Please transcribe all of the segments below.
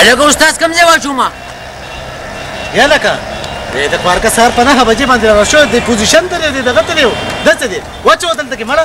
الګ استاد کم ځای واچو ما یا لکه د کارکا سار په نه بجې باندې راو شو د پوزیشن ته دی دغه ته دی دته دی واچو دلته کې مړه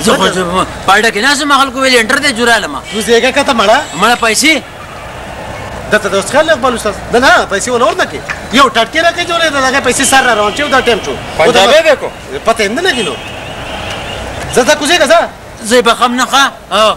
زه خو چې پاړډه کې ناسم خلکو ویل انټر دې جوراله ما نو زیګه کته مړه مړه پیسې دته د اسکال اقبال استاد نه نه پیسې ول ورنه کې یو ټټکی را کې جوړې دغه پیسې سر را روان چې دا ټیم شو پنجابې به کو پته نه لګینو زه تا کوزه کزا زه به خم نه ښه